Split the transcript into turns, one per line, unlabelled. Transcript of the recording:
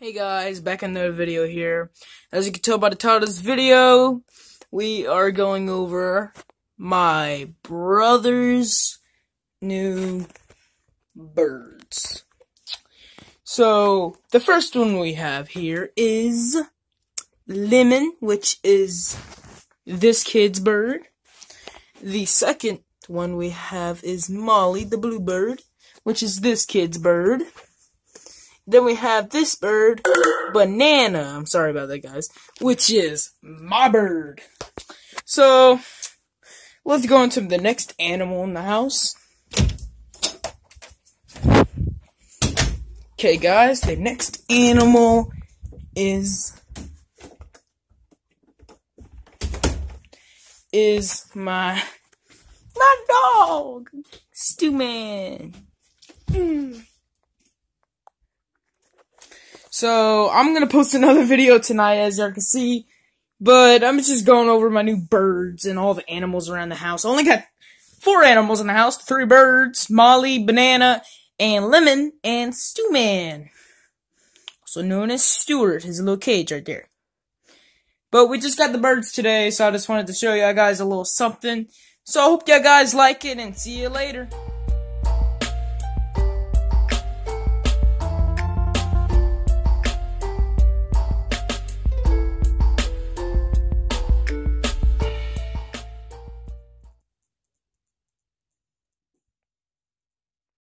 Hey guys, back in another video here. As you can tell by the title of this video, we are going over my brother's new birds. So, the first one we have here is Lemon, which is this kid's bird. The second one we have is Molly, the bluebird, which is this kid's bird. Then we have this bird, Banana. I'm sorry about that, guys. Which is my bird. So, let's go into the next animal in the house. Okay, guys, the next animal is is my my dog, Stu Man. Mm. So, I'm gonna post another video tonight, as you can see. But I'm just going over my new birds and all the animals around the house. I only got four animals in the house. Three birds, Molly, Banana, and Lemon, and Stewman. Also known as Stewart, his little cage right there. But we just got the birds today, so I just wanted to show you guys a little something. So I hope you guys like it, and see you later.